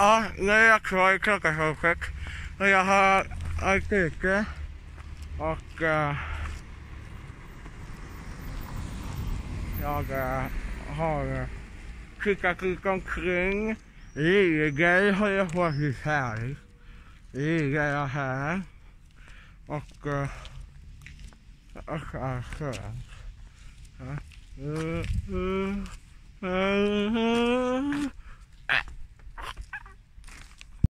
Ja, nu är jag kvar i klockartorpet. Och jag har åkt ute. Och... Uh, jag uh, har eh, uh, kickat lite omkring. Lill-Grej har jag varit färdig. Ligger jag här. Och... Uh, och är skönt. Ja. Uh, uh, uh.